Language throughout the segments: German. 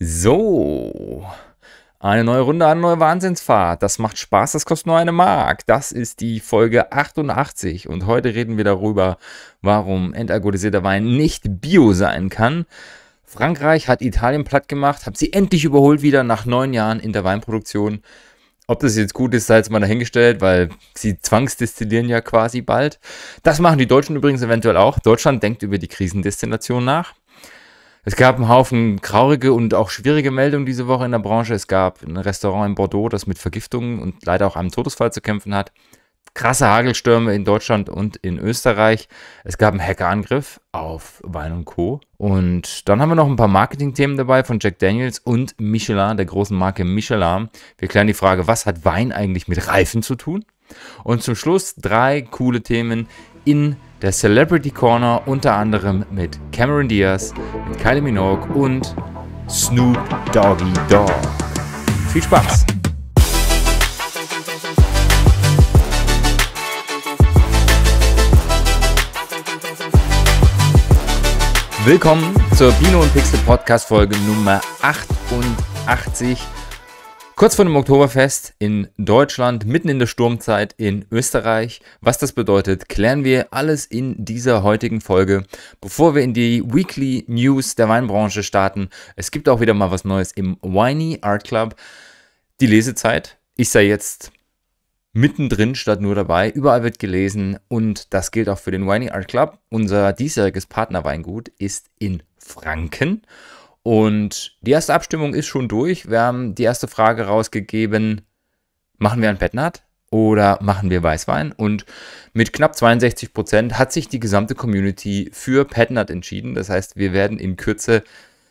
So, eine neue Runde, eine neue Wahnsinnsfahrt. Das macht Spaß, das kostet nur eine Mark. Das ist die Folge 88 und heute reden wir darüber, warum entalkoholisierter Wein nicht bio sein kann. Frankreich hat Italien platt gemacht, hat sie endlich überholt wieder nach neun Jahren in der Weinproduktion. Ob das jetzt gut ist, sei jetzt mal dahingestellt, weil sie zwangsdestillieren ja quasi bald. Das machen die Deutschen übrigens eventuell auch. Deutschland denkt über die Krisendestillation nach. Es gab einen Haufen traurige und auch schwierige Meldungen diese Woche in der Branche. Es gab ein Restaurant in Bordeaux, das mit Vergiftungen und leider auch einem Todesfall zu kämpfen hat. Krasse Hagelstürme in Deutschland und in Österreich. Es gab einen Hackerangriff auf Wein und Co. Und dann haben wir noch ein paar Marketing-Themen dabei von Jack Daniels und Michelin, der großen Marke Michelin. Wir klären die Frage, was hat Wein eigentlich mit Reifen zu tun? Und zum Schluss drei coole Themen in der Celebrity Corner unter anderem mit Cameron Diaz, mit Kylie Minogue und Snoop Doggy Dogg. Viel Spaß! Willkommen zur Bino und Pixel Podcast Folge Nummer 88. Kurz vor dem Oktoberfest in Deutschland, mitten in der Sturmzeit in Österreich. Was das bedeutet, klären wir alles in dieser heutigen Folge. Bevor wir in die Weekly News der Weinbranche starten, es gibt auch wieder mal was Neues im Winey Art Club. Die Lesezeit ist ja jetzt mittendrin statt nur dabei. Überall wird gelesen und das gilt auch für den Winey Art Club. Unser diesjähriges Partnerweingut ist in Franken und die erste Abstimmung ist schon durch. Wir haben die erste Frage rausgegeben, machen wir ein Petnat oder machen wir Weißwein? Und mit knapp 62 Prozent hat sich die gesamte Community für Petnat entschieden. Das heißt, wir werden in Kürze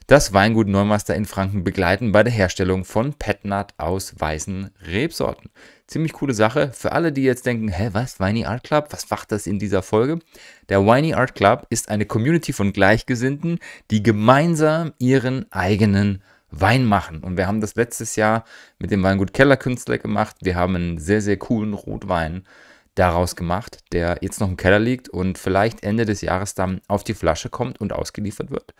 das Weingut Neumaster in Franken begleiten bei der Herstellung von Petnat aus weißen Rebsorten. Ziemlich coole Sache. Für alle, die jetzt denken, hä, was, Winey Art Club? Was macht das in dieser Folge? Der Winey Art Club ist eine Community von Gleichgesinnten, die gemeinsam ihren eigenen Wein machen. Und wir haben das letztes Jahr mit dem Weingut Keller Künstler gemacht. Wir haben einen sehr, sehr coolen Rotwein daraus gemacht, der jetzt noch im Keller liegt und vielleicht Ende des Jahres dann auf die Flasche kommt und ausgeliefert wird.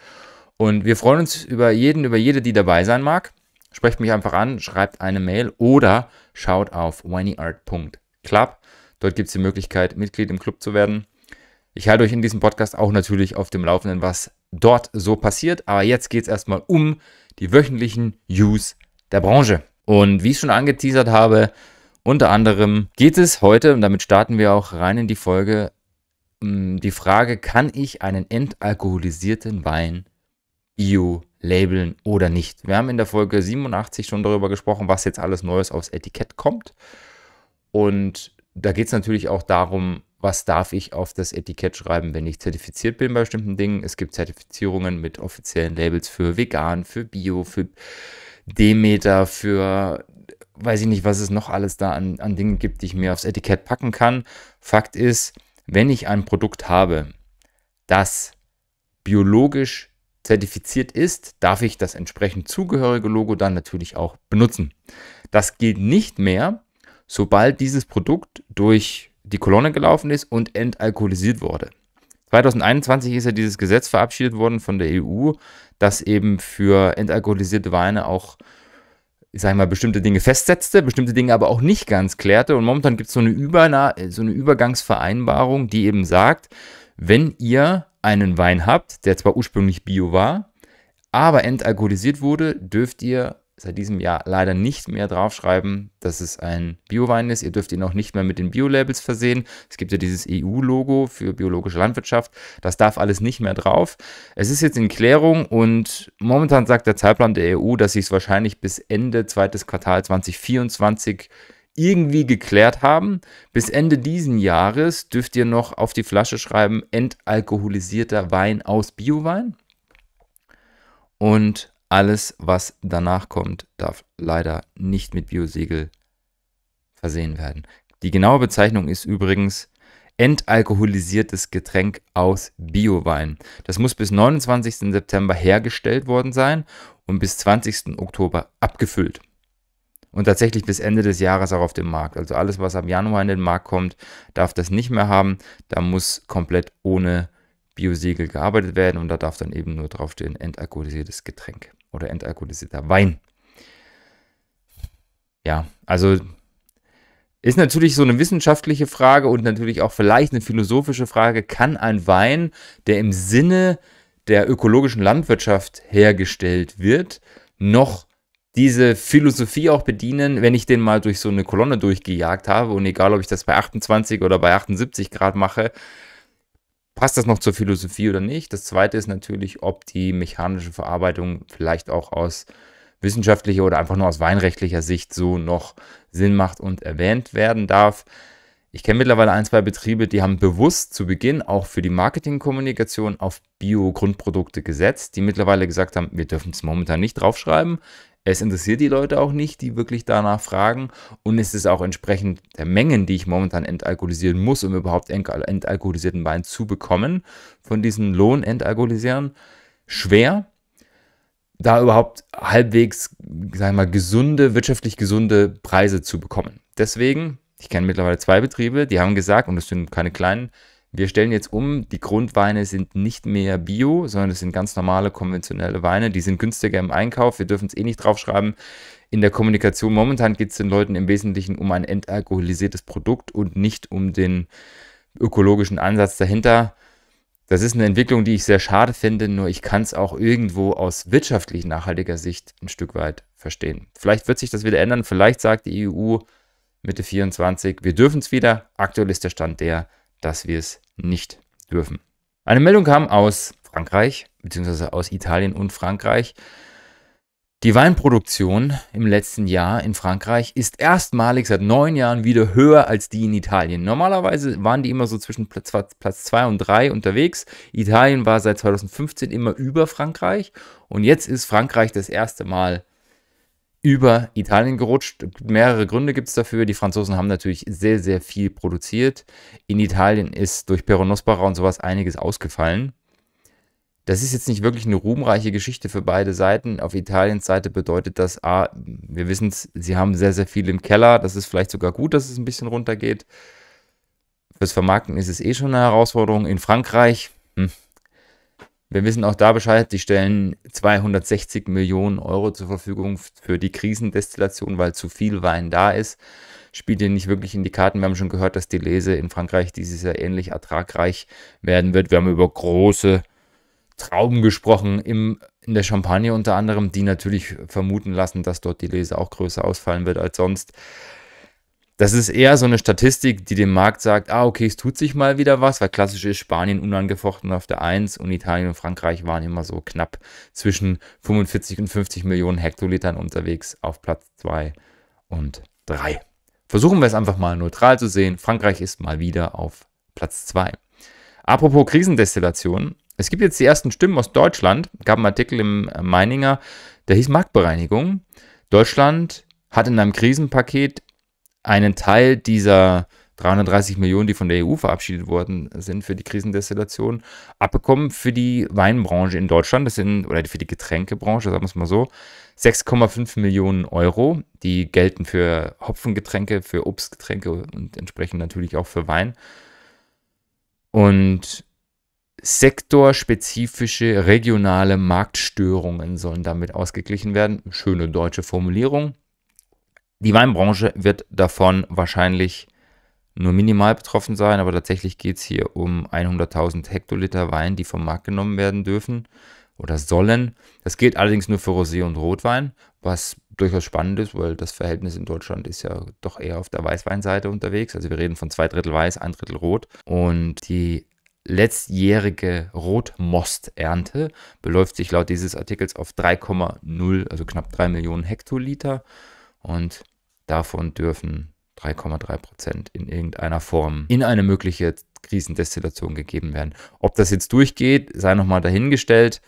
Und wir freuen uns über jeden, über jede, die dabei sein mag. Sprecht mich einfach an, schreibt eine Mail oder schaut auf wineart.club. Dort gibt es die Möglichkeit, Mitglied im Club zu werden. Ich halte euch in diesem Podcast auch natürlich auf dem Laufenden, was dort so passiert. Aber jetzt geht es erstmal um die wöchentlichen News der Branche. Und wie ich schon angeteasert habe, unter anderem geht es heute, und damit starten wir auch rein in die Folge, die Frage, kann ich einen entalkoholisierten Wein Bio labeln oder nicht. Wir haben in der Folge 87 schon darüber gesprochen, was jetzt alles Neues aufs Etikett kommt. Und da geht es natürlich auch darum, was darf ich auf das Etikett schreiben, wenn ich zertifiziert bin bei bestimmten Dingen. Es gibt Zertifizierungen mit offiziellen Labels für vegan, für Bio, für Demeter, für weiß ich nicht, was es noch alles da an, an Dingen gibt, die ich mir aufs Etikett packen kann. Fakt ist, wenn ich ein Produkt habe, das biologisch zertifiziert ist, darf ich das entsprechend zugehörige Logo dann natürlich auch benutzen. Das gilt nicht mehr, sobald dieses Produkt durch die Kolonne gelaufen ist und entalkoholisiert wurde. 2021 ist ja dieses Gesetz verabschiedet worden von der EU, das eben für entalkoholisierte Weine auch, ich sage mal, bestimmte Dinge festsetzte, bestimmte Dinge aber auch nicht ganz klärte. Und momentan gibt es so eine, so eine Übergangsvereinbarung, die eben sagt, wenn ihr einen Wein habt, der zwar ursprünglich bio war, aber entalkoholisiert wurde, dürft ihr seit diesem Jahr leider nicht mehr draufschreiben, dass es ein Biowein ist. Ihr dürft ihn auch nicht mehr mit den Bio-Labels versehen. Es gibt ja dieses EU-Logo für biologische Landwirtschaft. Das darf alles nicht mehr drauf. Es ist jetzt in Klärung und momentan sagt der Zeitplan der EU, dass sie es wahrscheinlich bis Ende zweites Quartal 2024 irgendwie geklärt haben. Bis Ende diesen Jahres dürft ihr noch auf die Flasche schreiben, entalkoholisierter Wein aus Biowein. Und alles, was danach kommt, darf leider nicht mit Biosiegel versehen werden. Die genaue Bezeichnung ist übrigens entalkoholisiertes Getränk aus Biowein. Das muss bis 29. September hergestellt worden sein und bis 20. Oktober abgefüllt und tatsächlich bis Ende des Jahres auch auf dem Markt. Also alles, was am Januar in den Markt kommt, darf das nicht mehr haben. Da muss komplett ohne Biosiegel gearbeitet werden und da darf dann eben nur draufstehen entalkoholisiertes Getränk oder entalkoholisierter Wein. Ja, also ist natürlich so eine wissenschaftliche Frage und natürlich auch vielleicht eine philosophische Frage. Kann ein Wein, der im Sinne der ökologischen Landwirtschaft hergestellt wird, noch diese Philosophie auch bedienen, wenn ich den mal durch so eine Kolonne durchgejagt habe und egal, ob ich das bei 28 oder bei 78 Grad mache, passt das noch zur Philosophie oder nicht? Das zweite ist natürlich, ob die mechanische Verarbeitung vielleicht auch aus wissenschaftlicher oder einfach nur aus weinrechtlicher Sicht so noch Sinn macht und erwähnt werden darf. Ich kenne mittlerweile ein, zwei Betriebe, die haben bewusst zu Beginn auch für die Marketingkommunikation auf Bio-Grundprodukte gesetzt, die mittlerweile gesagt haben, wir dürfen es momentan nicht draufschreiben. Es interessiert die Leute auch nicht, die wirklich danach fragen. Und es ist auch entsprechend der Mengen, die ich momentan entalkoholisieren muss, um überhaupt entalkoholisierten Wein zu bekommen, von diesen Lohn-Entalkoholisieren, schwer, da überhaupt halbwegs, sagen wir mal, gesunde, wirtschaftlich gesunde Preise zu bekommen. Deswegen, ich kenne mittlerweile zwei Betriebe, die haben gesagt, und das sind keine kleinen, wir stellen jetzt um, die Grundweine sind nicht mehr Bio, sondern es sind ganz normale konventionelle Weine, die sind günstiger im Einkauf, wir dürfen es eh nicht draufschreiben. In der Kommunikation momentan geht es den Leuten im Wesentlichen um ein entalkoholisiertes Produkt und nicht um den ökologischen Ansatz dahinter. Das ist eine Entwicklung, die ich sehr schade finde, nur ich kann es auch irgendwo aus wirtschaftlich nachhaltiger Sicht ein Stück weit verstehen. Vielleicht wird sich das wieder ändern, vielleicht sagt die EU Mitte 24, wir dürfen es wieder. Aktuell ist der Stand der, dass wir es nicht dürfen. Eine Meldung kam aus Frankreich, beziehungsweise aus Italien und Frankreich. Die Weinproduktion im letzten Jahr in Frankreich ist erstmalig seit neun Jahren wieder höher als die in Italien. Normalerweise waren die immer so zwischen Platz 2 und 3 unterwegs. Italien war seit 2015 immer über Frankreich und jetzt ist Frankreich das erste Mal über Italien gerutscht. Mehrere Gründe gibt es dafür. Die Franzosen haben natürlich sehr, sehr viel produziert. In Italien ist durch Peronospora und sowas einiges ausgefallen. Das ist jetzt nicht wirklich eine ruhmreiche Geschichte für beide Seiten. Auf Italiens Seite bedeutet das, A, wir wissen es, sie haben sehr, sehr viel im Keller. Das ist vielleicht sogar gut, dass es ein bisschen runtergeht. Fürs Vermarkten ist es eh schon eine Herausforderung. In Frankreich, hm, wir wissen auch da Bescheid, die stellen 260 Millionen Euro zur Verfügung für die Krisendestillation, weil zu viel Wein da ist. Spielt ihr nicht wirklich in die Karten. Wir haben schon gehört, dass die Lese in Frankreich dieses Jahr ähnlich ertragreich werden wird. Wir haben über große Trauben gesprochen, im, in der Champagne unter anderem, die natürlich vermuten lassen, dass dort die Lese auch größer ausfallen wird als sonst. Das ist eher so eine Statistik, die dem Markt sagt, ah, okay, es tut sich mal wieder was, weil klassisch ist Spanien unangefochten auf der 1 und Italien und Frankreich waren immer so knapp zwischen 45 und 50 Millionen Hektolitern unterwegs auf Platz 2 und 3. Versuchen wir es einfach mal neutral zu sehen. Frankreich ist mal wieder auf Platz 2. Apropos Krisendestillation. Es gibt jetzt die ersten Stimmen aus Deutschland. Es gab einen Artikel im Meininger, der hieß Marktbereinigung. Deutschland hat in einem Krisenpaket einen Teil dieser 330 Millionen, die von der EU verabschiedet worden sind für die Krisendestillation, abbekommen für die Weinbranche in Deutschland. Das sind, oder für die Getränkebranche, sagen wir es mal so, 6,5 Millionen Euro. Die gelten für Hopfengetränke, für Obstgetränke und entsprechend natürlich auch für Wein. Und sektorspezifische regionale Marktstörungen sollen damit ausgeglichen werden. Schöne deutsche Formulierung. Die Weinbranche wird davon wahrscheinlich nur minimal betroffen sein, aber tatsächlich geht es hier um 100.000 Hektoliter Wein, die vom Markt genommen werden dürfen oder sollen. Das gilt allerdings nur für Rosé und Rotwein, was durchaus spannend ist, weil das Verhältnis in Deutschland ist ja doch eher auf der Weißweinseite unterwegs. Also wir reden von zwei Drittel Weiß, ein Drittel Rot. Und die letztjährige Rotmosternte beläuft sich laut dieses Artikels auf 3,0, also knapp 3 Millionen Hektoliter und davon dürfen 3,3 Prozent in irgendeiner Form in eine mögliche Krisendestillation gegeben werden. Ob das jetzt durchgeht, sei nochmal dahingestellt.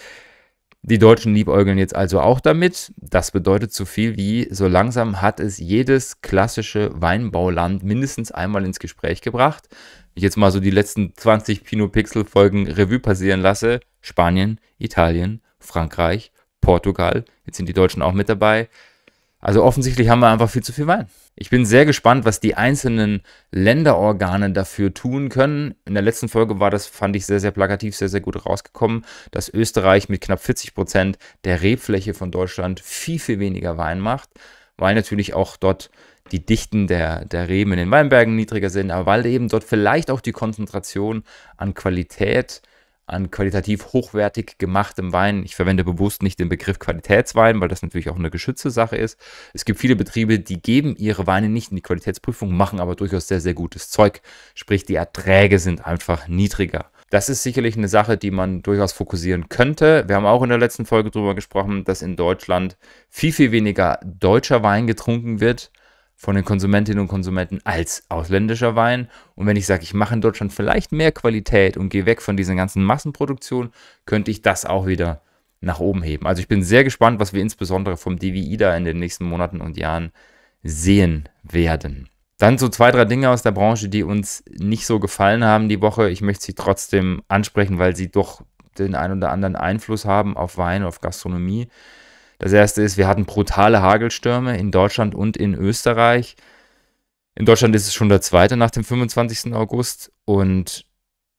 Die Deutschen liebäugeln jetzt also auch damit. Das bedeutet so viel wie, so langsam hat es jedes klassische Weinbauland mindestens einmal ins Gespräch gebracht. ich jetzt mal so die letzten 20 Pinopixel-Folgen Revue passieren lasse, Spanien, Italien, Frankreich, Portugal, jetzt sind die Deutschen auch mit dabei, Also offensichtlich haben wir einfach viel zu viel Wein. Ich bin sehr gespannt, was die einzelnen Länderorgane dafür tun können. In der letzten Folge war das, fand ich, sehr, sehr plakativ, sehr, sehr gut rausgekommen, dass Österreich mit knapp 40 Prozent der Rebfläche von Deutschland viel, viel weniger Wein macht, weil natürlich auch dort die Dichten der, der Reben in den Weinbergen niedriger sind, aber weil eben dort vielleicht auch die Konzentration an Qualität an qualitativ hochwertig gemachtem Wein. Ich verwende bewusst nicht den Begriff Qualitätswein, weil das natürlich auch eine geschützte Sache ist. Es gibt viele Betriebe, die geben ihre Weine nicht in die Qualitätsprüfung, machen aber durchaus sehr, sehr gutes Zeug. Sprich, die Erträge sind einfach niedriger. Das ist sicherlich eine Sache, die man durchaus fokussieren könnte. Wir haben auch in der letzten Folge darüber gesprochen, dass in Deutschland viel, viel weniger deutscher Wein getrunken wird von den Konsumentinnen und Konsumenten als ausländischer Wein. Und wenn ich sage, ich mache in Deutschland vielleicht mehr Qualität und gehe weg von dieser ganzen Massenproduktion, könnte ich das auch wieder nach oben heben. Also ich bin sehr gespannt, was wir insbesondere vom DVI da in den nächsten Monaten und Jahren sehen werden. Dann so zwei, drei Dinge aus der Branche, die uns nicht so gefallen haben die Woche. Ich möchte sie trotzdem ansprechen, weil sie doch den ein oder anderen Einfluss haben auf Wein, auf Gastronomie. Das erste ist, wir hatten brutale Hagelstürme in Deutschland und in Österreich. In Deutschland ist es schon der zweite nach dem 25. August und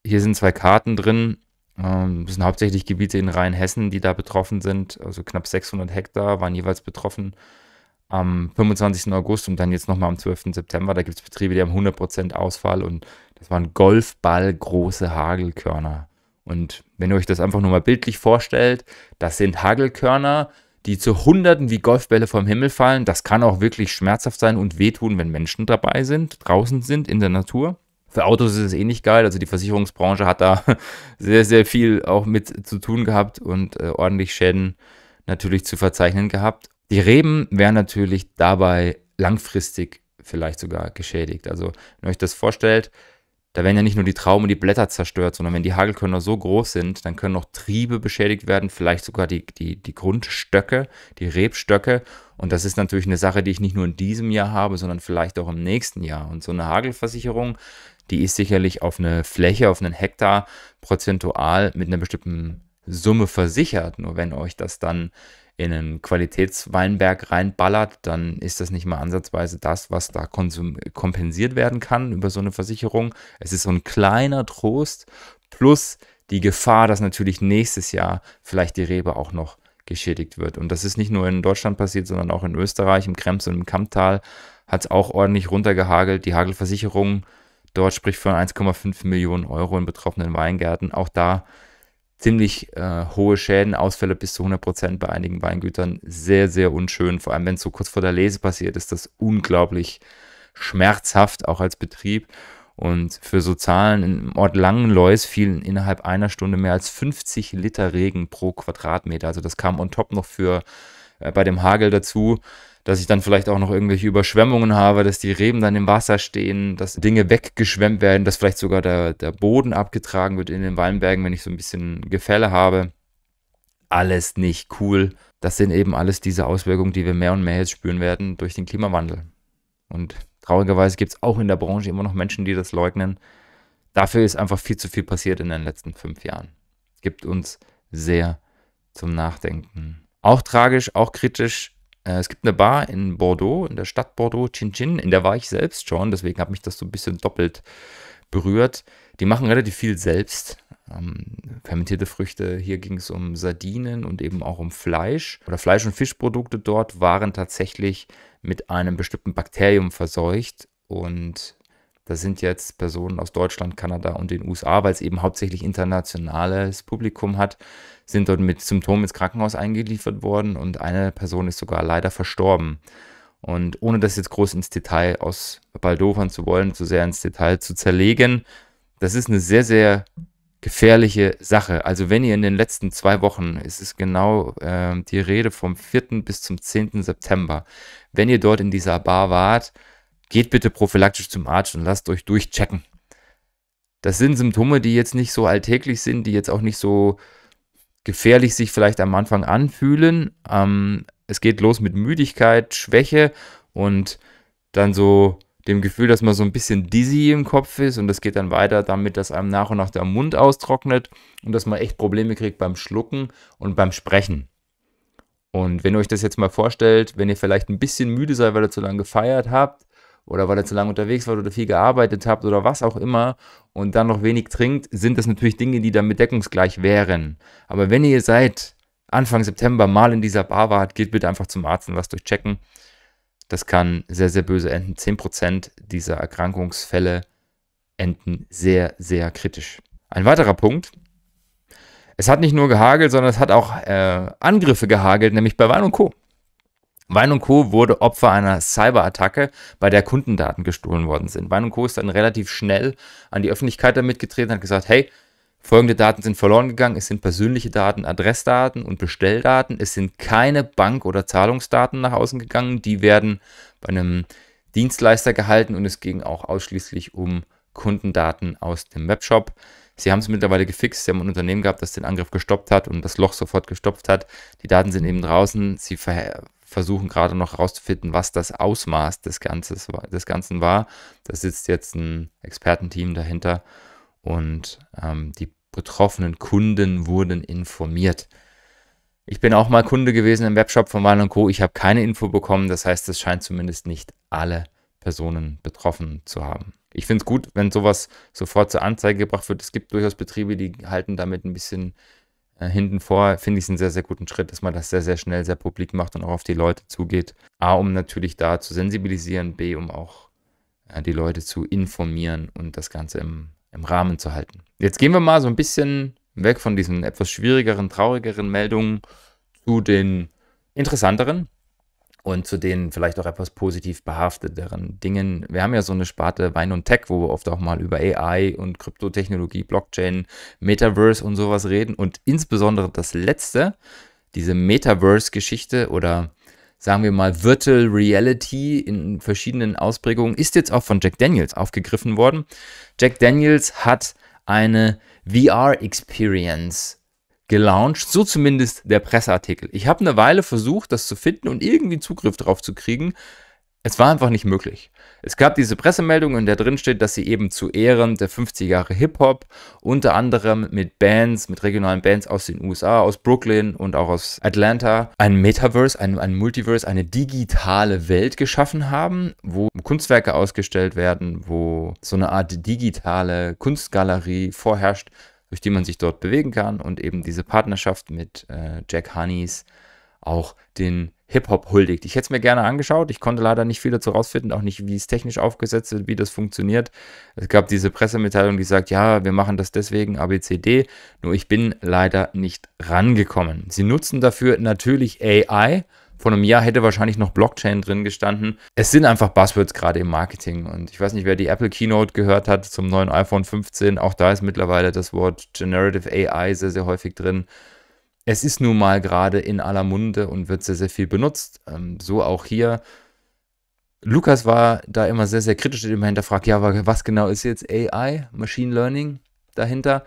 hier sind zwei Karten drin. Ähm, das sind hauptsächlich Gebiete in Rheinhessen, die da betroffen sind. Also knapp 600 Hektar waren jeweils betroffen am 25. August und dann jetzt nochmal am 12. September. Da gibt es Betriebe, die haben 100% Ausfall und das waren Golfball große Hagelkörner. Und wenn ihr euch das einfach nur mal bildlich vorstellt, das sind Hagelkörner, die zu Hunderten wie Golfbälle vom Himmel fallen. Das kann auch wirklich schmerzhaft sein und wehtun, wenn Menschen dabei sind, draußen sind, in der Natur. Für Autos ist es eh nicht geil. Also die Versicherungsbranche hat da sehr, sehr viel auch mit zu tun gehabt und äh, ordentlich Schäden natürlich zu verzeichnen gehabt. Die Reben wären natürlich dabei langfristig vielleicht sogar geschädigt. Also wenn ihr euch das vorstellt, da werden ja nicht nur die Trauben und die Blätter zerstört, sondern wenn die Hagelkörner so groß sind, dann können auch Triebe beschädigt werden, vielleicht sogar die, die, die Grundstöcke, die Rebstöcke. Und das ist natürlich eine Sache, die ich nicht nur in diesem Jahr habe, sondern vielleicht auch im nächsten Jahr. Und so eine Hagelversicherung, die ist sicherlich auf eine Fläche, auf einen Hektar prozentual mit einer bestimmten Summe versichert. Nur wenn euch das dann in einen Qualitätsweinberg reinballert, dann ist das nicht mal ansatzweise das, was da kompensiert werden kann über so eine Versicherung. Es ist so ein kleiner Trost plus die Gefahr, dass natürlich nächstes Jahr vielleicht die Rebe auch noch geschädigt wird. Und das ist nicht nur in Deutschland passiert, sondern auch in Österreich, im Krems und im Kammtal hat es auch ordentlich runtergehagelt. Die Hagelversicherung dort spricht von 1,5 Millionen Euro in betroffenen Weingärten. Auch da ziemlich äh, hohe Schäden, Ausfälle bis zu 100 Prozent bei einigen Weingütern. Sehr, sehr unschön. Vor allem, wenn es so kurz vor der Lese passiert, ist das unglaublich schmerzhaft, auch als Betrieb. Und für so Zahlen im Ort Langenlois fielen innerhalb einer Stunde mehr als 50 Liter Regen pro Quadratmeter. Also das kam on top noch für äh, bei dem Hagel dazu dass ich dann vielleicht auch noch irgendwelche Überschwemmungen habe, dass die Reben dann im Wasser stehen, dass Dinge weggeschwemmt werden, dass vielleicht sogar der, der Boden abgetragen wird in den Weinbergen, wenn ich so ein bisschen Gefälle habe. Alles nicht cool. Das sind eben alles diese Auswirkungen, die wir mehr und mehr jetzt spüren werden durch den Klimawandel. Und traurigerweise gibt es auch in der Branche immer noch Menschen, die das leugnen. Dafür ist einfach viel zu viel passiert in den letzten fünf Jahren. Gibt uns sehr zum Nachdenken. Auch tragisch, auch kritisch es gibt eine Bar in Bordeaux, in der Stadt Bordeaux, Chin Chin, in der war ich selbst schon, deswegen hat mich das so ein bisschen doppelt berührt. Die machen relativ viel selbst. Ähm, fermentierte Früchte, hier ging es um Sardinen und eben auch um Fleisch. Oder Fleisch- und Fischprodukte dort waren tatsächlich mit einem bestimmten Bakterium verseucht und das sind jetzt Personen aus Deutschland, Kanada und den USA, weil es eben hauptsächlich internationales Publikum hat, sind dort mit Symptomen ins Krankenhaus eingeliefert worden und eine Person ist sogar leider verstorben. Und ohne das jetzt groß ins Detail aus Baldovern zu wollen, zu sehr ins Detail zu zerlegen, das ist eine sehr, sehr gefährliche Sache. Also wenn ihr in den letzten zwei Wochen, es ist genau äh, die Rede vom 4. bis zum 10. September, wenn ihr dort in dieser Bar wart, geht bitte prophylaktisch zum Arzt und lasst euch durchchecken. Das sind Symptome, die jetzt nicht so alltäglich sind, die jetzt auch nicht so gefährlich sich vielleicht am Anfang anfühlen. Ähm, es geht los mit Müdigkeit, Schwäche und dann so dem Gefühl, dass man so ein bisschen dizzy im Kopf ist und das geht dann weiter damit, dass einem nach und nach der Mund austrocknet und dass man echt Probleme kriegt beim Schlucken und beim Sprechen. Und wenn ihr euch das jetzt mal vorstellt, wenn ihr vielleicht ein bisschen müde seid, weil ihr zu lange gefeiert habt oder weil ihr zu lange unterwegs wart oder viel gearbeitet habt oder was auch immer und dann noch wenig trinkt, sind das natürlich Dinge, die damit deckungsgleich wären. Aber wenn ihr seit Anfang September mal in dieser Bar wart, geht bitte einfach zum Arzt und lasst euch checken. Das kann sehr, sehr böse enden. 10% dieser Erkrankungsfälle enden sehr, sehr kritisch. Ein weiterer Punkt. Es hat nicht nur gehagelt, sondern es hat auch äh, Angriffe gehagelt, nämlich bei Wein Co. Wein Co. wurde Opfer einer Cyberattacke, bei der Kundendaten gestohlen worden sind. Wein Co. ist dann relativ schnell an die Öffentlichkeit damit getreten und hat gesagt, hey, folgende Daten sind verloren gegangen. Es sind persönliche Daten, Adressdaten und Bestelldaten. Es sind keine Bank- oder Zahlungsdaten nach außen gegangen. Die werden bei einem Dienstleister gehalten und es ging auch ausschließlich um Kundendaten aus dem Webshop. Sie haben es mittlerweile gefixt. Sie haben ein Unternehmen gehabt, das den Angriff gestoppt hat und das Loch sofort gestopft hat. Die Daten sind eben draußen. Sie ver versuchen gerade noch herauszufinden, was das Ausmaß des, Ganzes, des Ganzen war. Da sitzt jetzt ein Expertenteam dahinter und ähm, die betroffenen Kunden wurden informiert. Ich bin auch mal Kunde gewesen im Webshop von Wahlen Co. Ich habe keine Info bekommen. Das heißt, es scheint zumindest nicht alle Personen betroffen zu haben. Ich finde es gut, wenn sowas sofort zur Anzeige gebracht wird. Es gibt durchaus Betriebe, die halten damit ein bisschen äh, hinten vor. Finde ich es einen sehr, sehr guten Schritt, dass man das sehr, sehr schnell, sehr publik macht und auch auf die Leute zugeht. A, um natürlich da zu sensibilisieren, B, um auch äh, die Leute zu informieren und das Ganze im, im Rahmen zu halten. Jetzt gehen wir mal so ein bisschen weg von diesen etwas schwierigeren, traurigeren Meldungen zu den interessanteren und zu den vielleicht auch etwas positiv behafteteren Dingen. Wir haben ja so eine Sparte Wein und Tech, wo wir oft auch mal über AI und Kryptotechnologie, Blockchain, Metaverse und sowas reden. Und insbesondere das letzte, diese Metaverse-Geschichte oder sagen wir mal Virtual Reality in verschiedenen Ausprägungen, ist jetzt auch von Jack Daniels aufgegriffen worden. Jack Daniels hat eine VR-Experience gelauncht, so zumindest der Presseartikel. Ich habe eine Weile versucht, das zu finden und irgendwie Zugriff drauf zu kriegen. Es war einfach nicht möglich. Es gab diese Pressemeldung, in der drin steht, dass sie eben zu Ehren der 50 Jahre Hip-Hop unter anderem mit Bands, mit regionalen Bands aus den USA, aus Brooklyn und auch aus Atlanta ein Metaverse, ein, ein Multiverse, eine digitale Welt geschaffen haben, wo Kunstwerke ausgestellt werden, wo so eine Art digitale Kunstgalerie vorherrscht, durch die man sich dort bewegen kann und eben diese Partnerschaft mit äh, Jack Honeys auch den Hip-Hop huldigt. Ich hätte es mir gerne angeschaut. Ich konnte leider nicht viel dazu rausfinden, auch nicht, wie es technisch aufgesetzt wird, wie das funktioniert. Es gab diese Pressemitteilung, die sagt, ja, wir machen das deswegen ABCD. Nur ich bin leider nicht rangekommen. Sie nutzen dafür natürlich AI. Vor einem Jahr hätte wahrscheinlich noch Blockchain drin gestanden. Es sind einfach Buzzwords gerade im Marketing. Und ich weiß nicht, wer die Apple Keynote gehört hat zum neuen iPhone 15. Auch da ist mittlerweile das Wort Generative AI sehr, sehr häufig drin es ist nun mal gerade in aller Munde und wird sehr, sehr viel benutzt. Ähm, so auch hier. Lukas war da immer sehr, sehr kritisch immer hinterfragt, ja, aber was genau ist jetzt AI, Machine Learning dahinter?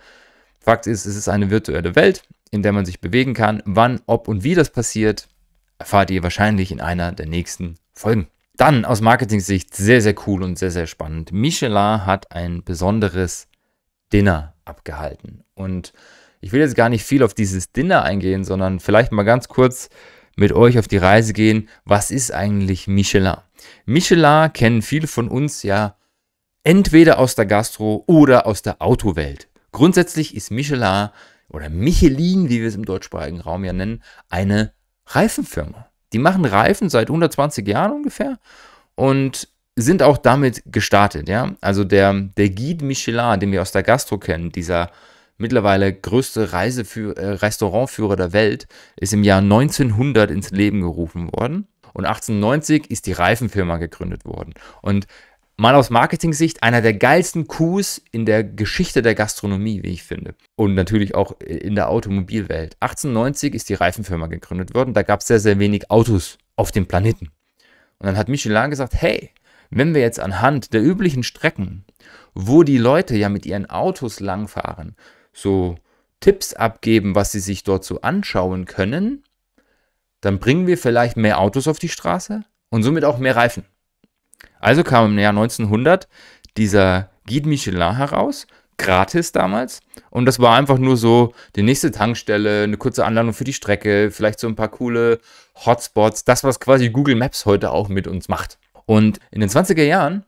Fakt ist, es ist eine virtuelle Welt, in der man sich bewegen kann. Wann, ob und wie das passiert, erfahrt ihr wahrscheinlich in einer der nächsten Folgen. Dann aus Marketing-Sicht sehr, sehr cool und sehr, sehr spannend. Michelin hat ein besonderes Dinner abgehalten. Und ich will jetzt gar nicht viel auf dieses Dinner eingehen, sondern vielleicht mal ganz kurz mit euch auf die Reise gehen. Was ist eigentlich Michelin? Michelin kennen viele von uns ja entweder aus der Gastro oder aus der Autowelt. Grundsätzlich ist Michelin oder Michelin, wie wir es im deutschsprachigen Raum ja nennen, eine Reifenfirma. Die machen Reifen seit 120 Jahren ungefähr und sind auch damit gestartet, ja. Also der, der Guide Michelin, den wir aus der Gastro kennen, dieser mittlerweile größte Reisefü äh, Restaurantführer der Welt, ist im Jahr 1900 ins Leben gerufen worden. Und 1890 ist die Reifenfirma gegründet worden. Und mal aus Marketing-Sicht einer der geilsten Coups in der Geschichte der Gastronomie, wie ich finde. Und natürlich auch in der Automobilwelt. 1890 ist die Reifenfirma gegründet worden. Da gab es sehr, sehr wenig Autos auf dem Planeten. Und dann hat Michelin gesagt, hey, wenn wir jetzt anhand der üblichen Strecken, wo die Leute ja mit ihren Autos langfahren, so Tipps abgeben, was sie sich dort so anschauen können, dann bringen wir vielleicht mehr Autos auf die Straße und somit auch mehr Reifen. Also kam im Jahr 1900 dieser Guide Michelin heraus, gratis damals. Und das war einfach nur so die nächste Tankstelle, eine kurze Anlandung für die Strecke, vielleicht so ein paar coole Hotspots. Das, was quasi Google Maps heute auch mit uns macht. Und in den 20er Jahren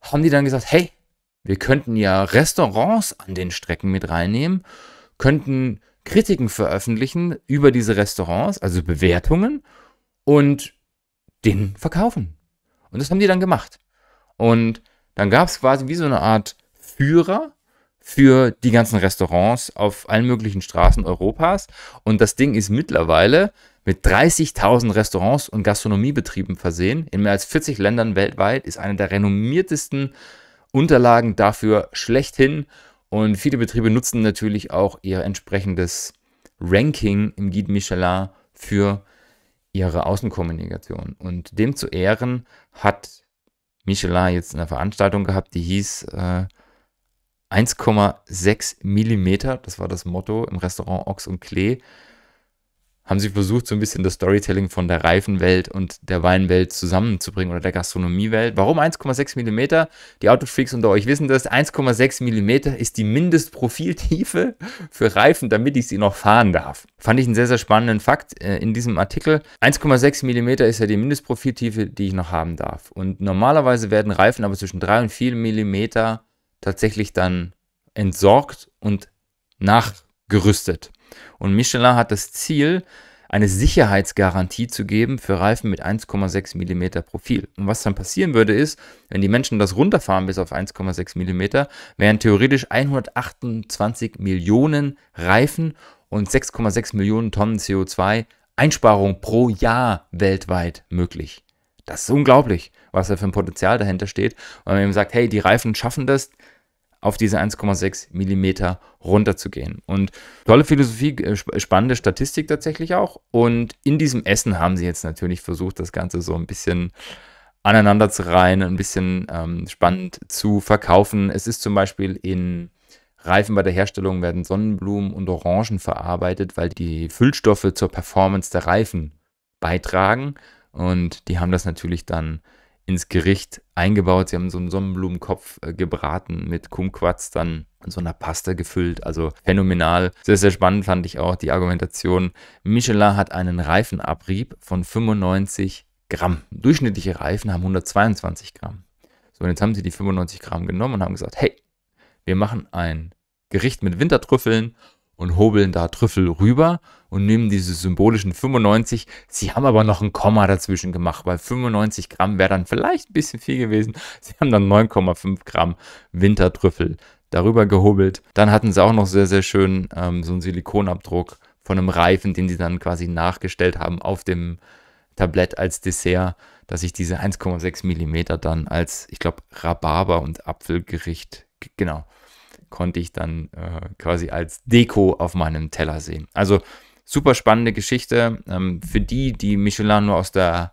haben die dann gesagt, hey, wir könnten ja Restaurants an den Strecken mit reinnehmen, könnten Kritiken veröffentlichen über diese Restaurants, also Bewertungen und den verkaufen. Und das haben die dann gemacht. Und dann gab es quasi wie so eine Art Führer für die ganzen Restaurants auf allen möglichen Straßen Europas. Und das Ding ist mittlerweile mit 30.000 Restaurants und Gastronomiebetrieben versehen. In mehr als 40 Ländern weltweit ist eine der renommiertesten Unterlagen dafür schlechthin. Und viele Betriebe nutzen natürlich auch ihr entsprechendes Ranking im Guide Michelin für ihre Außenkommunikation. Und dem zu Ehren hat Michelin jetzt eine Veranstaltung gehabt, die hieß äh, 1,6 Millimeter, das war das Motto im Restaurant Ochs und Klee, haben sie versucht, so ein bisschen das Storytelling von der Reifenwelt und der Weinwelt zusammenzubringen oder der Gastronomiewelt. Warum 1,6 Millimeter? Die Autofreaks unter euch wissen das. 1,6 Millimeter ist die Mindestprofiltiefe für Reifen, damit ich sie noch fahren darf. Fand ich einen sehr, sehr spannenden Fakt äh, in diesem Artikel. 1,6 Millimeter ist ja die Mindestprofiltiefe, die ich noch haben darf. Und normalerweise werden Reifen aber zwischen 3 und 4 Millimeter tatsächlich dann entsorgt und nachgerüstet. Und Michelin hat das Ziel, eine Sicherheitsgarantie zu geben für Reifen mit 1,6 mm Profil. Und was dann passieren würde, ist, wenn die Menschen das runterfahren bis auf 1,6 mm, wären theoretisch 128 Millionen Reifen und 6,6 Millionen Tonnen CO2 Einsparung pro Jahr weltweit möglich. Das ist unglaublich, was da für ein Potenzial dahinter steht. Und wenn man eben sagt, hey, die Reifen schaffen das, auf diese 1,6 Millimeter runterzugehen. Und tolle Philosophie, äh, spannende Statistik tatsächlich auch. Und in diesem Essen haben sie jetzt natürlich versucht, das Ganze so ein bisschen aneinander zu reihen, ein bisschen ähm, spannend zu verkaufen. Es ist zum Beispiel in Reifen bei der Herstellung werden Sonnenblumen und Orangen verarbeitet, weil die Füllstoffe zur Performance der Reifen beitragen. Und die haben das natürlich dann ins Gericht eingebaut. Sie haben so einen Sonnenblumenkopf äh, gebraten mit Kumquats, dann in so einer Pasta gefüllt. Also phänomenal. Sehr, sehr spannend fand ich auch die Argumentation. Michelin hat einen Reifenabrieb von 95 Gramm. Durchschnittliche Reifen haben 122 Gramm. So, und jetzt haben sie die 95 Gramm genommen und haben gesagt, hey, wir machen ein Gericht mit Wintertrüffeln und hobeln da Trüffel rüber und nehmen diese symbolischen 95. Sie haben aber noch ein Komma dazwischen gemacht, weil 95 Gramm wäre dann vielleicht ein bisschen viel gewesen. Sie haben dann 9,5 Gramm Wintertrüffel darüber gehobelt. Dann hatten sie auch noch sehr, sehr schön ähm, so einen Silikonabdruck von einem Reifen, den sie dann quasi nachgestellt haben auf dem Tablett als Dessert, dass ich diese 1,6 Millimeter dann als, ich glaube, Rhabarber- und Apfelgericht, genau, konnte ich dann äh, quasi als Deko auf meinem Teller sehen. Also super spannende Geschichte. Ähm, für die, die Michelin nur aus der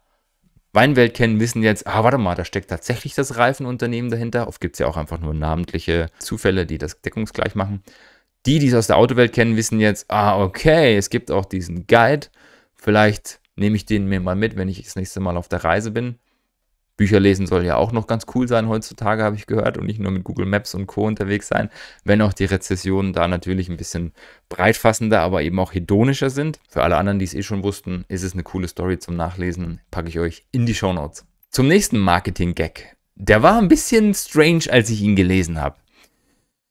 Weinwelt kennen, wissen jetzt, ah, warte mal, da steckt tatsächlich das Reifenunternehmen dahinter. Oft gibt es ja auch einfach nur namentliche Zufälle, die das deckungsgleich machen. Die, die es aus der Autowelt kennen, wissen jetzt, ah, okay, es gibt auch diesen Guide. Vielleicht nehme ich den mir mal mit, wenn ich das nächste Mal auf der Reise bin. Bücher lesen soll ja auch noch ganz cool sein heutzutage, habe ich gehört, und nicht nur mit Google Maps und Co. unterwegs sein, wenn auch die Rezessionen da natürlich ein bisschen breitfassender, aber eben auch hedonischer sind. Für alle anderen, die es eh schon wussten, ist es eine coole Story zum Nachlesen, packe ich euch in die Show Notes. Zum nächsten Marketing-Gag. Der war ein bisschen strange, als ich ihn gelesen habe.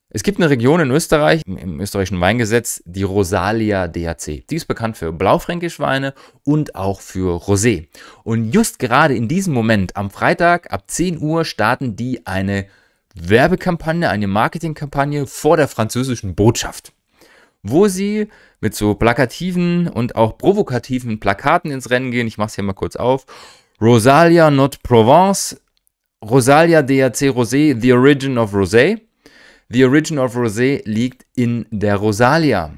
Es gibt eine Region in Österreich, im österreichischen Weingesetz, die Rosalia DAC. Die ist bekannt für Blaufränkischweine und auch für Rosé. Und just gerade in diesem Moment, am Freitag ab 10 Uhr, starten die eine Werbekampagne, eine Marketingkampagne vor der französischen Botschaft, wo sie mit so plakativen und auch provokativen Plakaten ins Rennen gehen. Ich mache es hier mal kurz auf. Rosalia not Provence, Rosalia DAC Rosé, the origin of Rosé. The Origin of Rosé liegt in der Rosalia.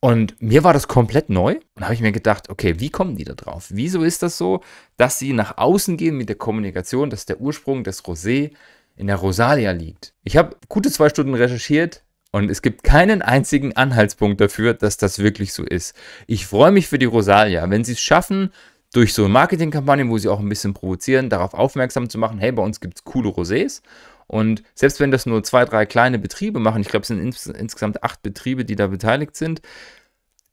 Und mir war das komplett neu und habe ich mir gedacht, okay, wie kommen die da drauf? Wieso ist das so, dass sie nach außen gehen mit der Kommunikation, dass der Ursprung des Rosé in der Rosalia liegt? Ich habe gute zwei Stunden recherchiert und es gibt keinen einzigen Anhaltspunkt dafür, dass das wirklich so ist. Ich freue mich für die Rosalia, wenn sie es schaffen, durch so eine Marketingkampagne, wo sie auch ein bisschen provozieren, darauf aufmerksam zu machen, hey, bei uns gibt es coole Rosés Und selbst wenn das nur zwei, drei kleine Betriebe machen, ich glaube, es sind ins insgesamt acht Betriebe, die da beteiligt sind,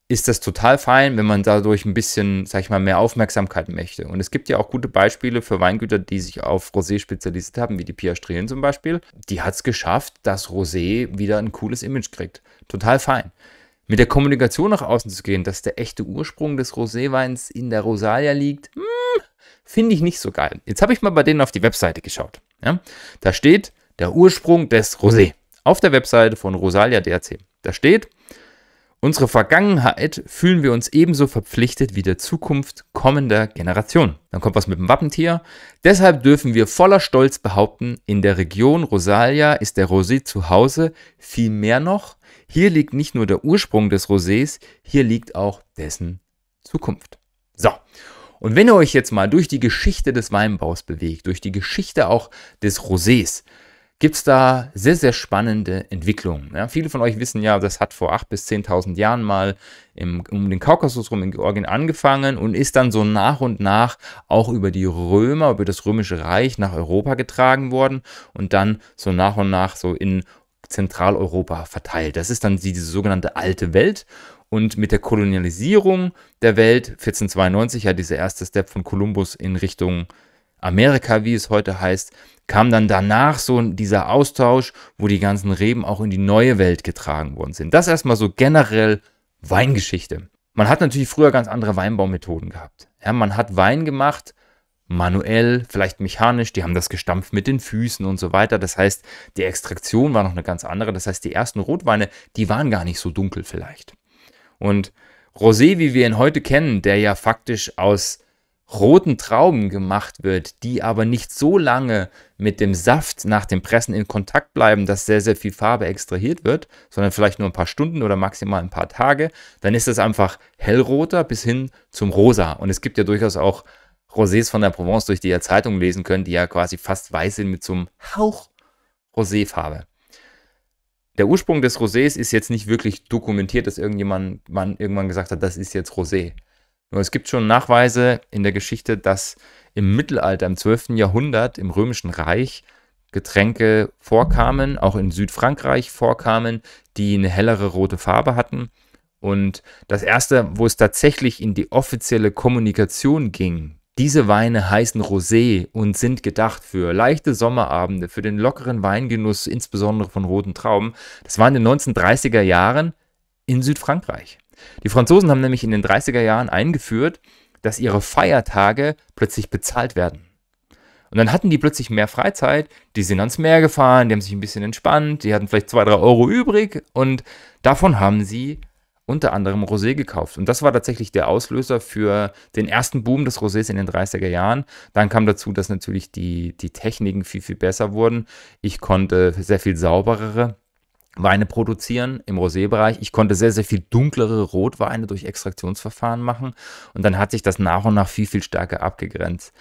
ist das total fein, wenn man dadurch ein bisschen, sag ich mal, mehr Aufmerksamkeit möchte. Und es gibt ja auch gute Beispiele für Weingüter, die sich auf Rosé spezialisiert haben, wie die Pia Strehlen zum Beispiel. Die hat es geschafft, dass Rosé wieder ein cooles Image kriegt. Total fein. Mit der Kommunikation nach außen zu gehen, dass der echte Ursprung des Roséweins in der Rosalia liegt, hm, finde ich nicht so geil. Jetzt habe ich mal bei denen auf die Webseite geschaut. Ja? Da steht der Ursprung des Rosé. Auf der Webseite von Rosalia DRC. Da steht, Unsere Vergangenheit fühlen wir uns ebenso verpflichtet wie der Zukunft kommender Generationen. Dann kommt was mit dem Wappentier. Deshalb dürfen wir voller Stolz behaupten, in der Region Rosalia ist der Rosé zu Hause. Viel mehr noch, hier liegt nicht nur der Ursprung des Rosés, hier liegt auch dessen Zukunft. So. Und wenn ihr euch jetzt mal durch die Geschichte des Weinbaus bewegt, durch die Geschichte auch des Rosés, gibt es da sehr, sehr spannende Entwicklungen. Ja, viele von euch wissen ja, das hat vor 8.000 bis 10.000 Jahren mal im, um den Kaukasus rum in Georgien angefangen und ist dann so nach und nach auch über die Römer, über das Römische Reich nach Europa getragen worden und dann so nach und nach so in Zentraleuropa verteilt. Das ist dann diese sogenannte alte Welt. Und mit der Kolonialisierung der Welt, 1492, ja dieser erste Step von Kolumbus in Richtung Amerika, wie es heute heißt, kam dann danach so dieser Austausch, wo die ganzen Reben auch in die neue Welt getragen worden sind. Das erstmal so generell Weingeschichte. Man hat natürlich früher ganz andere Weinbaumethoden gehabt. Ja, man hat Wein gemacht, manuell, vielleicht mechanisch, die haben das gestampft mit den Füßen und so weiter. Das heißt, die Extraktion war noch eine ganz andere. Das heißt, die ersten Rotweine, die waren gar nicht so dunkel vielleicht. Und Rosé, wie wir ihn heute kennen, der ja faktisch aus roten Trauben gemacht wird, die aber nicht so lange mit dem Saft nach dem Pressen in Kontakt bleiben, dass sehr, sehr viel Farbe extrahiert wird, sondern vielleicht nur ein paar Stunden oder maximal ein paar Tage, dann ist es einfach hellroter bis hin zum rosa. Und es gibt ja durchaus auch Rosés von der Provence, durch die ihr Zeitung lesen könnt, die ja quasi fast weiß sind mit so einem Hauch Roséfarbe. Der Ursprung des Rosés ist jetzt nicht wirklich dokumentiert, dass irgendjemand man irgendwann gesagt hat, das ist jetzt Rosé. Nur es gibt schon Nachweise in der Geschichte, dass im Mittelalter, im 12. Jahrhundert, im Römischen Reich Getränke vorkamen, auch in Südfrankreich vorkamen, die eine hellere rote Farbe hatten. Und das erste, wo es tatsächlich in die offizielle Kommunikation ging, diese Weine heißen Rosé und sind gedacht für leichte Sommerabende, für den lockeren Weingenuss, insbesondere von roten Trauben. Das war in den 1930er Jahren in Südfrankreich. Die Franzosen haben nämlich in den 30er Jahren eingeführt, dass ihre Feiertage plötzlich bezahlt werden. Und dann hatten die plötzlich mehr Freizeit, die sind ans Meer gefahren, die haben sich ein bisschen entspannt, die hatten vielleicht zwei, drei Euro übrig und davon haben sie unter anderem Rosé gekauft. Und das war tatsächlich der Auslöser für den ersten Boom des Rosés in den 30er Jahren. Dann kam dazu, dass natürlich die, die Techniken viel, viel besser wurden. Ich konnte sehr viel sauberere Weine produzieren im Rosé-Bereich. Ich konnte sehr, sehr viel dunklere Rotweine durch Extraktionsverfahren machen und dann hat sich das nach und nach viel, viel stärker abgegrenzt.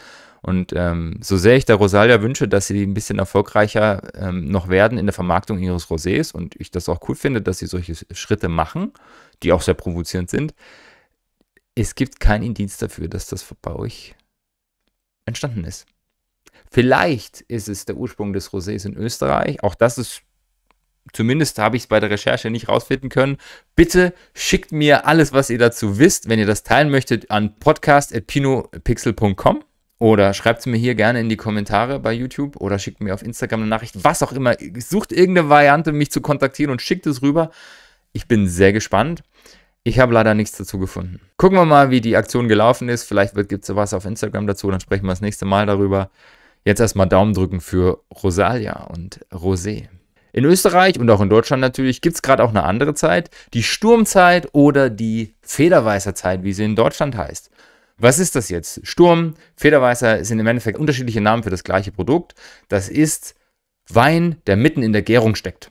Und ähm, so sehr ich der Rosalia wünsche, dass sie ein bisschen erfolgreicher ähm, noch werden in der Vermarktung ihres Rosés und ich das auch cool finde, dass sie solche Schritte machen, die auch sehr provozierend sind, es gibt keinen Indiz dafür, dass das bei euch entstanden ist. Vielleicht ist es der Ursprung des Rosés in Österreich. Auch das ist Zumindest habe ich es bei der Recherche nicht rausfinden können. Bitte schickt mir alles, was ihr dazu wisst, wenn ihr das teilen möchtet, an podcast.pinopixel.com oder schreibt es mir hier gerne in die Kommentare bei YouTube oder schickt mir auf Instagram eine Nachricht, was auch immer. Sucht irgendeine Variante, mich zu kontaktieren und schickt es rüber. Ich bin sehr gespannt. Ich habe leider nichts dazu gefunden. Gucken wir mal, wie die Aktion gelaufen ist. Vielleicht gibt es was auf Instagram dazu, dann sprechen wir das nächste Mal darüber. Jetzt erstmal Daumen drücken für Rosalia und Rosé. In Österreich und auch in Deutschland natürlich gibt es gerade auch eine andere Zeit, die Sturmzeit oder die Federweißerzeit, wie sie in Deutschland heißt. Was ist das jetzt? Sturm, Federweißer sind im Endeffekt unterschiedliche Namen für das gleiche Produkt. Das ist Wein, der mitten in der Gärung steckt.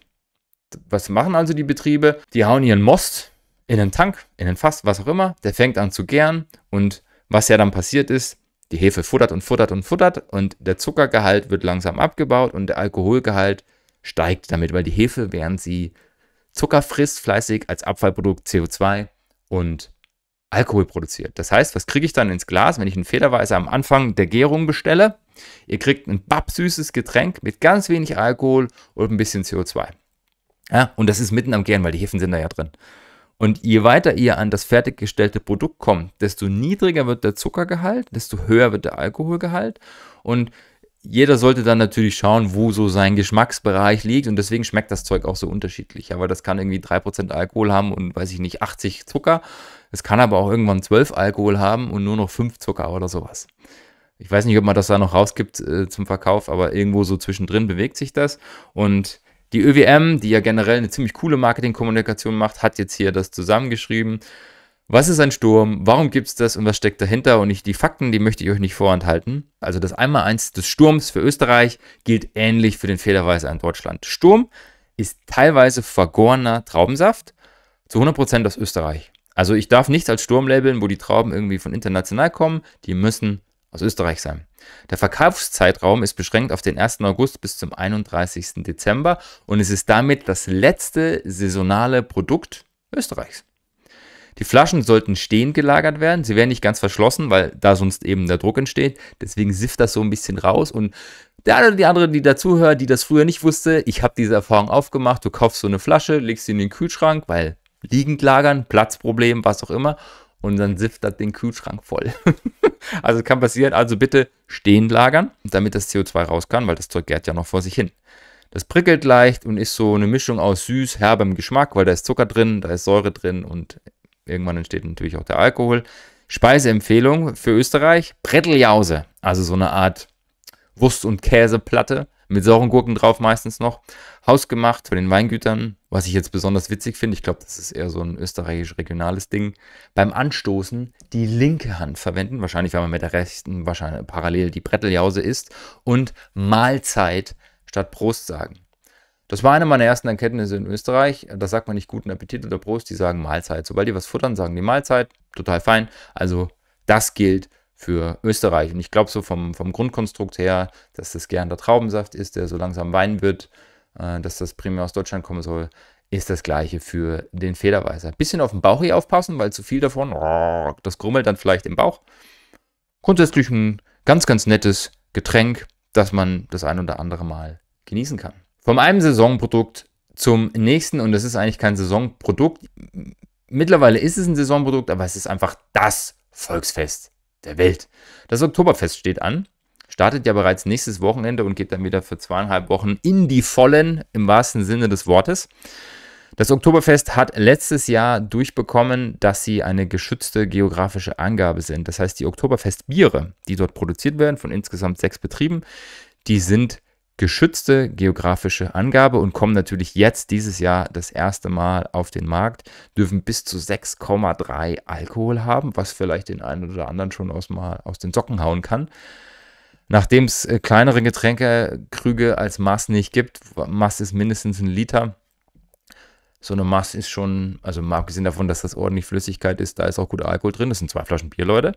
Was machen also die Betriebe? Die hauen ihren Most in einen Tank, in ein Fass, was auch immer. Der fängt an zu gären und was ja dann passiert ist, die Hefe futtert und futtert und futtert und der Zuckergehalt wird langsam abgebaut und der Alkoholgehalt steigt damit, weil die Hefe, während sie Zucker frisst, fleißig als Abfallprodukt CO2 und Alkohol produziert. Das heißt, was kriege ich dann ins Glas, wenn ich einen Federweißer am Anfang der Gärung bestelle? Ihr kriegt ein babsüßes Getränk mit ganz wenig Alkohol und ein bisschen CO2. Ja, und das ist mitten am Gern, weil die Hefen sind da ja drin. Und je weiter ihr an das fertiggestellte Produkt kommt, desto niedriger wird der Zuckergehalt, desto höher wird der Alkoholgehalt. Und jeder sollte dann natürlich schauen, wo so sein Geschmacksbereich liegt und deswegen schmeckt das Zeug auch so unterschiedlich. Aber das kann irgendwie 3% Alkohol haben und weiß ich nicht, 80 Zucker. Es kann aber auch irgendwann 12 Alkohol haben und nur noch 5 Zucker oder sowas. Ich weiß nicht, ob man das da noch rausgibt äh, zum Verkauf, aber irgendwo so zwischendrin bewegt sich das. Und die ÖWM, die ja generell eine ziemlich coole Marketingkommunikation macht, hat jetzt hier das zusammengeschrieben. Was ist ein Sturm? Warum gibt es das und was steckt dahinter? Und ich, die Fakten, die möchte ich euch nicht vorenthalten. Also das Einmaleins des Sturms für Österreich gilt ähnlich für den Federweißer in Deutschland. Sturm ist teilweise vergorener Traubensaft, zu 100% aus Österreich. Also ich darf nichts als Sturm labeln, wo die Trauben irgendwie von international kommen. Die müssen aus Österreich sein. Der Verkaufszeitraum ist beschränkt auf den 1. August bis zum 31. Dezember und es ist damit das letzte saisonale Produkt Österreichs. Die Flaschen sollten stehend gelagert werden. Sie werden nicht ganz verschlossen, weil da sonst eben der Druck entsteht. Deswegen sifft das so ein bisschen raus. Und der eine oder die andere, die dazuhört, die das früher nicht wusste, ich habe diese Erfahrung aufgemacht. Du kaufst so eine Flasche, legst sie in den Kühlschrank, weil liegend lagern, Platzproblem, was auch immer. Und dann sifft das den Kühlschrank voll. also kann passieren. Also bitte stehend lagern, damit das CO2 raus kann, weil das Zeug gärt ja noch vor sich hin. Das prickelt leicht und ist so eine Mischung aus süß, herbem Geschmack, weil da ist Zucker drin, da ist Säure drin und Irgendwann entsteht natürlich auch der Alkohol. Speiseempfehlung für Österreich: Bretteljause, also so eine Art Wurst- und Käseplatte mit sauren Gurken drauf meistens noch. Hausgemacht von den Weingütern, was ich jetzt besonders witzig finde. Ich glaube, das ist eher so ein österreichisch regionales Ding. Beim Anstoßen die linke Hand verwenden, wahrscheinlich weil man mit der rechten wahrscheinlich parallel die Bretteljause isst und Mahlzeit statt Prost sagen. Das war eine meiner ersten Erkenntnisse in Österreich. Das sagt man nicht guten Appetit oder Prost, die sagen Mahlzeit. Sobald die was futtern, sagen die Mahlzeit. Total fein. Also das gilt für Österreich. Und ich glaube so vom, vom Grundkonstrukt her, dass das gern der Traubensaft ist, der so langsam Wein wird, äh, dass das primär aus Deutschland kommen soll, ist das gleiche für den Federweißer. Bisschen auf den Bauch hier aufpassen, weil zu viel davon, das grummelt dann vielleicht im Bauch. Grundsätzlich ein ganz, ganz nettes Getränk, das man das ein oder andere Mal genießen kann. Vom einem Saisonprodukt zum nächsten und das ist eigentlich kein Saisonprodukt. Mittlerweile ist es ein Saisonprodukt, aber es ist einfach das Volksfest der Welt. Das Oktoberfest steht an, startet ja bereits nächstes Wochenende und geht dann wieder für zweieinhalb Wochen in die Vollen im wahrsten Sinne des Wortes. Das Oktoberfest hat letztes Jahr durchbekommen, dass sie eine geschützte geografische Angabe sind. Das heißt, die Oktoberfestbiere, die dort produziert werden von insgesamt sechs Betrieben, die sind geschützte geografische Angabe und kommen natürlich jetzt dieses Jahr das erste Mal auf den Markt, dürfen bis zu 6,3 Alkohol haben, was vielleicht den einen oder anderen schon aus, mal aus den Socken hauen kann. Nachdem es äh, kleinere Getränkekrüge als Maß nicht gibt, Maß ist mindestens ein Liter. So eine Maß ist schon, also mal abgesehen davon, dass das ordentlich Flüssigkeit ist, da ist auch guter Alkohol drin. Das sind zwei Flaschen Bier, Leute.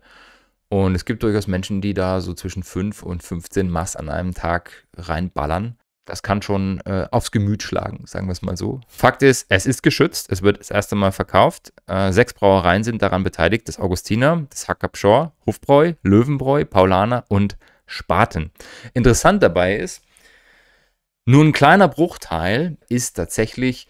Und es gibt durchaus Menschen, die da so zwischen 5 und 15 Mass an einem Tag reinballern. Das kann schon äh, aufs Gemüt schlagen, sagen wir es mal so. Fakt ist, es ist geschützt, es wird das erste Mal verkauft. Äh, sechs Brauereien sind daran beteiligt: das Augustiner, das Hackabschor, Hofbräu, Löwenbräu, Paulaner und Spaten. Interessant dabei ist, nur ein kleiner Bruchteil ist tatsächlich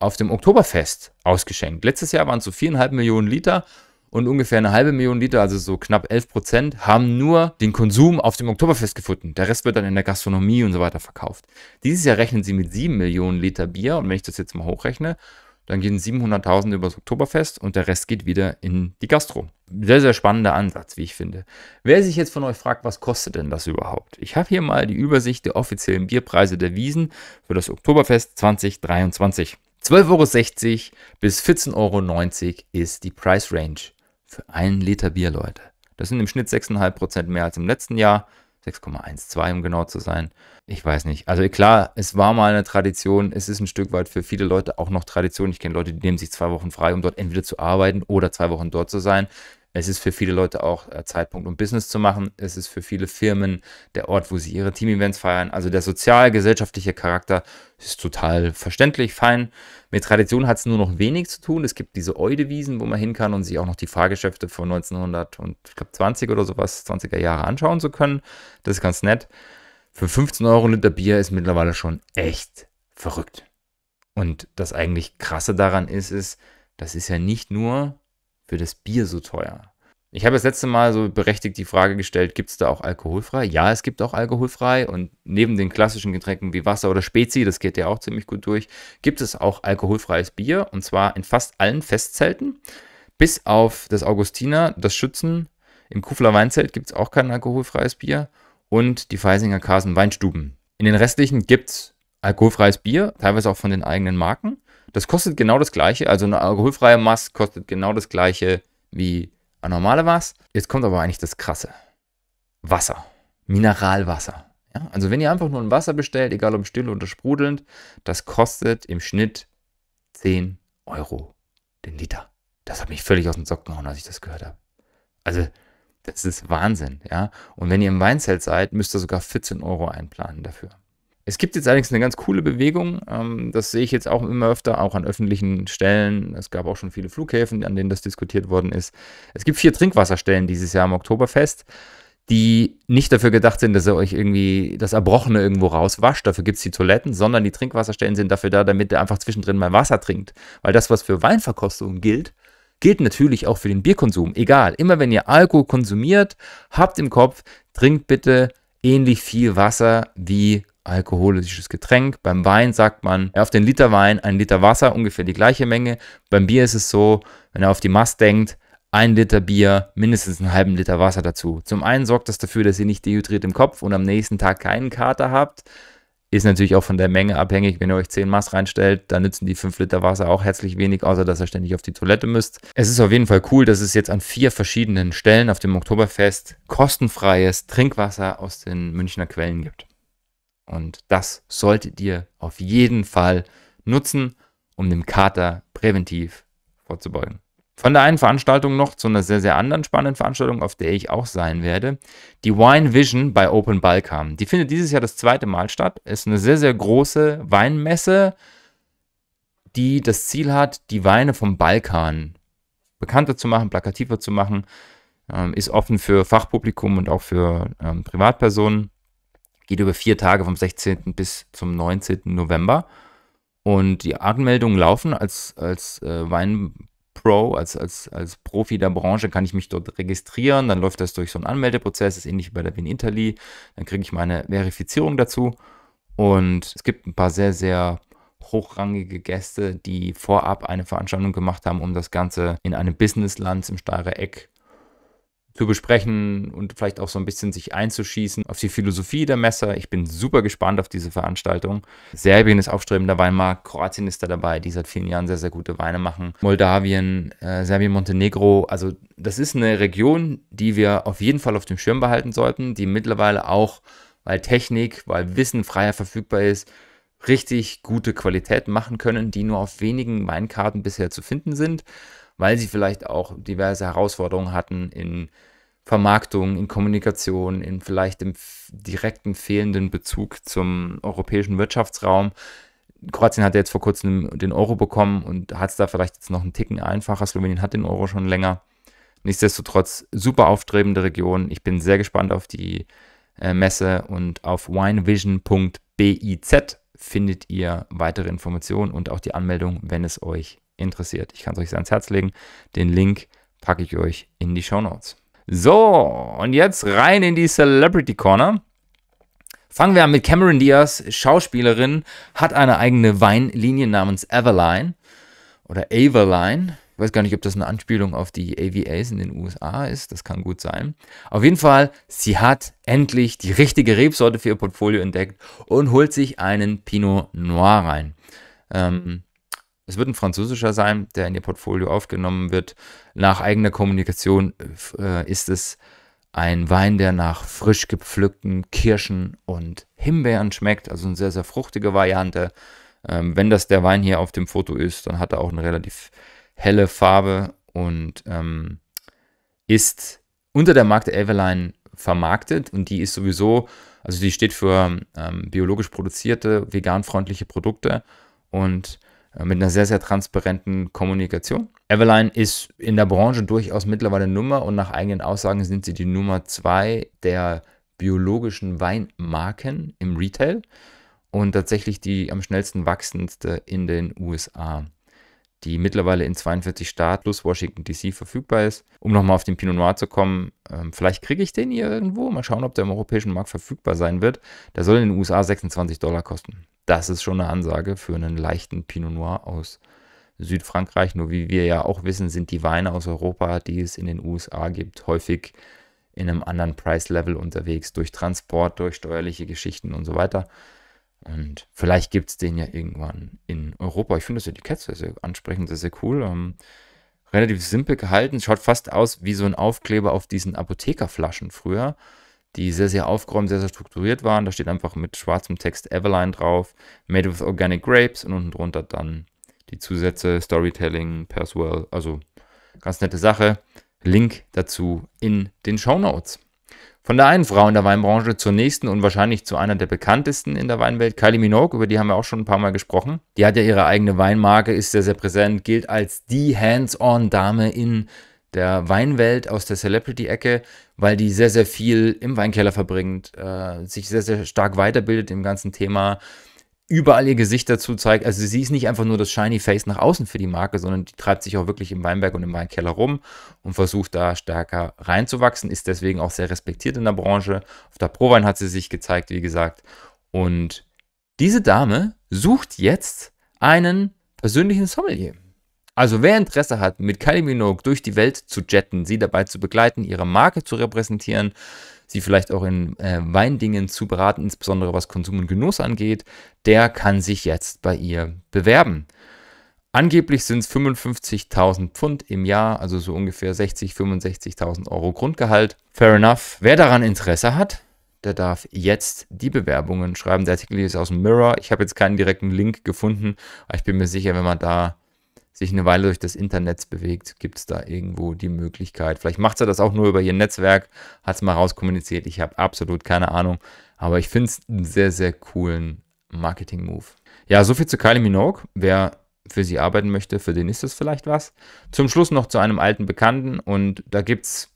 auf dem Oktoberfest ausgeschenkt. Letztes Jahr waren es so viereinhalb Millionen Liter und ungefähr eine halbe Million Liter, also so knapp 11 Prozent, haben nur den Konsum auf dem Oktoberfest gefunden. Der Rest wird dann in der Gastronomie und so weiter verkauft. Dieses Jahr rechnen sie mit 7 Millionen Liter Bier und wenn ich das jetzt mal hochrechne, dann gehen 700.000 übers Oktoberfest und der Rest geht wieder in die Gastro. Sehr, sehr spannender Ansatz, wie ich finde. Wer sich jetzt von euch fragt, was kostet denn das überhaupt? Ich habe hier mal die Übersicht der offiziellen Bierpreise der Wiesen für das Oktoberfest 2023. 12,60 Euro bis 14,90 Euro ist die Price Range für einen Liter Bier, Leute. Das sind im Schnitt 6,5% mehr als im letzten Jahr. 6,12 um genau zu sein. Ich weiß nicht. Also klar, es war mal eine Tradition. Es ist ein Stück weit für viele Leute auch noch Tradition. Ich kenne Leute, die nehmen sich zwei Wochen frei, um dort entweder zu arbeiten oder zwei Wochen dort zu sein. Es ist für viele Leute auch äh, Zeitpunkt, um Business zu machen. Es ist für viele Firmen der Ort, wo sie ihre Team-Events feiern. Also der sozial-gesellschaftliche Charakter ist total verständlich, fein. Mit Tradition hat es nur noch wenig zu tun. Es gibt diese Eudewiesen, wo man hin kann und sich auch noch die Fahrgeschäfte von 1920 oder sowas, 20er Jahre anschauen zu können. Das ist ganz nett. Für 15 Euro Liter Bier ist mittlerweile schon echt verrückt. Und das eigentlich Krasse daran ist, ist, das ist ja nicht nur für das Bier so teuer. Ich habe das letzte Mal so berechtigt die Frage gestellt, gibt es da auch alkoholfrei? Ja, es gibt auch alkoholfrei und neben den klassischen Getränken wie Wasser oder Spezi, das geht ja auch ziemlich gut durch, gibt es auch alkoholfreies Bier und zwar in fast allen Festzelten, bis auf das Augustiner, das Schützen. Im Kufler Weinzelt gibt es auch kein alkoholfreies Bier und die Feisinger Kasen Weinstuben. In den restlichen gibt es alkoholfreies Bier, teilweise auch von den eigenen Marken. Das kostet genau das gleiche, also eine alkoholfreie Mass kostet genau das gleiche wie eine normale Mass. Jetzt kommt aber eigentlich das Krasse. Wasser. Mineralwasser. Ja, also wenn ihr einfach nur ein Wasser bestellt, egal ob still oder sprudelnd, das kostet im Schnitt 10 Euro den Liter. Das hat mich völlig aus dem Socken gehauen, als ich das gehört habe. Also, das ist Wahnsinn, ja. Und wenn ihr im Weinzelt seid, müsst ihr sogar 14 Euro einplanen dafür. Es gibt jetzt allerdings eine ganz coole Bewegung. Ähm, das sehe ich jetzt auch immer öfter, auch an öffentlichen Stellen. Es gab auch schon viele Flughäfen, an denen das diskutiert worden ist. Es gibt vier Trinkwasserstellen dieses Jahr im Oktoberfest, die nicht dafür gedacht sind, dass ihr euch irgendwie das Erbrochene irgendwo rauswascht. Dafür gibt es die Toiletten, sondern die Trinkwasserstellen sind dafür da, damit ihr einfach zwischendrin mal Wasser trinkt. Weil das, was für Weinverkostung gilt, gilt natürlich auch für den Bierkonsum. Egal, immer wenn ihr Alkohol konsumiert, habt im Kopf, trinkt bitte ähnlich viel Wasser wie alkoholisches Getränk. Beim Wein sagt man, auf den Liter Wein ein Liter Wasser, ungefähr die gleiche Menge. Beim Bier ist es so, wenn er auf die Mast denkt, ein Liter Bier, mindestens einen halben Liter Wasser dazu. Zum einen sorgt das dafür, dass ihr nicht dehydriert im Kopf und am nächsten Tag keinen Kater habt. Ist natürlich auch von der Menge abhängig. Wenn ihr euch 10 Maß reinstellt, dann nützen die 5 Liter Wasser auch herzlich wenig, außer dass ihr ständig auf die Toilette müsst. Es ist auf jeden Fall cool, dass es jetzt an vier verschiedenen Stellen auf dem Oktoberfest kostenfreies Trinkwasser aus den Münchner Quellen gibt. Und das solltet ihr auf jeden Fall nutzen, um dem Kater präventiv vorzubeugen. Von der einen Veranstaltung noch zu einer sehr, sehr anderen spannenden Veranstaltung, auf der ich auch sein werde. Die Wine Vision bei Open Balkan. Die findet dieses Jahr das zweite Mal statt. Ist eine sehr, sehr große Weinmesse, die das Ziel hat, die Weine vom Balkan bekannter zu machen, plakativer zu machen. Ähm, ist offen für Fachpublikum und auch für ähm, Privatpersonen. Geht über vier Tage vom 16. bis zum 19. November. Und die Anmeldungen laufen als, als äh, Weinpro, als, als, als Profi der Branche kann ich mich dort registrieren. Dann läuft das durch so einen Anmeldeprozess, das ist ähnlich wie bei der Wien Italy. Dann kriege ich meine Verifizierung dazu. Und es gibt ein paar sehr, sehr hochrangige Gäste, die vorab eine Veranstaltung gemacht haben, um das Ganze in einem Businessland im Steirer Eck zu besprechen und vielleicht auch so ein bisschen sich einzuschießen auf die Philosophie der Messe. Ich bin super gespannt auf diese Veranstaltung. Serbien ist aufstrebender Weinmarkt, Kroatien ist da dabei, die seit vielen Jahren sehr, sehr gute Weine machen. Moldawien, äh, Serbien, Montenegro. Also das ist eine Region, die wir auf jeden Fall auf dem Schirm behalten sollten, die mittlerweile auch, weil Technik, weil Wissen freier verfügbar ist, richtig gute Qualität machen können, die nur auf wenigen Weinkarten bisher zu finden sind weil sie vielleicht auch diverse Herausforderungen hatten in Vermarktung, in Kommunikation, in vielleicht dem direkten fehlenden Bezug zum europäischen Wirtschaftsraum. Kroatien hat jetzt vor kurzem den Euro bekommen und hat es da vielleicht jetzt noch einen Ticken einfacher. Slowenien hat den Euro schon länger. Nichtsdestotrotz super aufstrebende Region. Ich bin sehr gespannt auf die äh, Messe und auf winevision.biz findet ihr weitere Informationen und auch die Anmeldung, wenn es euch interessiert. Ich kann es euch ans Herz legen. Den Link packe ich euch in die Show Notes. So, und jetzt rein in die Celebrity Corner. Fangen wir an mit Cameron Diaz, Schauspielerin, hat eine eigene Weinlinie namens Everline oder Avaline. Ich weiß gar nicht, ob das eine Anspielung auf die AVAs in den USA ist. Das kann gut sein. Auf jeden Fall, sie hat endlich die richtige Rebsorte für ihr Portfolio entdeckt und holt sich einen Pinot Noir rein. Ähm, es wird ein französischer sein, der in ihr Portfolio aufgenommen wird. Nach eigener Kommunikation äh, ist es ein Wein, der nach frisch gepflückten Kirschen und Himbeeren schmeckt, also eine sehr, sehr fruchtige Variante. Ähm, wenn das der Wein hier auf dem Foto ist, dann hat er auch eine relativ helle Farbe und ähm, ist unter der Marke Everline vermarktet und die ist sowieso, also die steht für ähm, biologisch produzierte, veganfreundliche Produkte und mit einer sehr, sehr transparenten Kommunikation. Everline ist in der Branche durchaus mittlerweile Nummer und nach eigenen Aussagen sind sie die Nummer zwei der biologischen Weinmarken im Retail und tatsächlich die am schnellsten wachsendste in den USA, die mittlerweile in 42 Staaten plus Washington DC verfügbar ist. Um nochmal auf den Pinot Noir zu kommen, ähm, vielleicht kriege ich den hier irgendwo. Mal schauen, ob der im europäischen Markt verfügbar sein wird. Der soll in den USA 26 Dollar kosten. Das ist schon eine Ansage für einen leichten Pinot Noir aus Südfrankreich. Nur wie wir ja auch wissen, sind die Weine aus Europa, die es in den USA gibt, häufig in einem anderen Preis-Level unterwegs, durch Transport, durch steuerliche Geschichten und so weiter. Und vielleicht gibt es den ja irgendwann in Europa. Ich finde das Etikett sehr, sehr ansprechend, sehr, sehr cool. Ähm, relativ simpel gehalten, schaut fast aus wie so ein Aufkleber auf diesen Apothekerflaschen früher, die sehr, sehr aufgeräumt, sehr, sehr strukturiert waren. Da steht einfach mit schwarzem Text Everline drauf, made with organic grapes und unten drunter dann die Zusätze Storytelling, Perswell, also ganz nette Sache. Link dazu in den Show Notes. Von der einen Frau in der Weinbranche zur nächsten und wahrscheinlich zu einer der bekanntesten in der Weinwelt, Kylie Minogue, über die haben wir auch schon ein paar Mal gesprochen. Die hat ja ihre eigene Weinmarke, ist sehr, sehr präsent, gilt als die Hands-on-Dame in der Weinwelt aus der Celebrity-Ecke, weil die sehr, sehr viel im Weinkeller verbringt, äh, sich sehr, sehr stark weiterbildet im ganzen Thema, überall ihr Gesicht dazu zeigt. Also sie ist nicht einfach nur das Shiny Face nach außen für die Marke, sondern die treibt sich auch wirklich im Weinberg und im Weinkeller rum und versucht da stärker reinzuwachsen, ist deswegen auch sehr respektiert in der Branche. Auf der Prowein hat sie sich gezeigt, wie gesagt. Und diese Dame sucht jetzt einen persönlichen Sommelier. Also wer Interesse hat, mit Kylie Minogue durch die Welt zu jetten, sie dabei zu begleiten, ihre Marke zu repräsentieren, sie vielleicht auch in äh, Weindingen zu beraten, insbesondere was Konsum und Genuss angeht, der kann sich jetzt bei ihr bewerben. Angeblich sind es 55.000 Pfund im Jahr, also so ungefähr 60.000, 65.000 Euro Grundgehalt. Fair enough. Wer daran Interesse hat, der darf jetzt die Bewerbungen schreiben. Der Artikel ist aus dem Mirror. Ich habe jetzt keinen direkten Link gefunden, aber ich bin mir sicher, wenn man da sich eine Weile durch das Internet bewegt, gibt es da irgendwo die Möglichkeit. Vielleicht macht sie das auch nur über ihr Netzwerk, hat es mal rauskommuniziert. Ich habe absolut keine Ahnung. Aber ich finde es einen sehr, sehr coolen Marketing-Move. Ja, soviel zu Kylie Minogue. Wer für sie arbeiten möchte, für den ist das vielleicht was. Zum Schluss noch zu einem alten Bekannten und da gibt es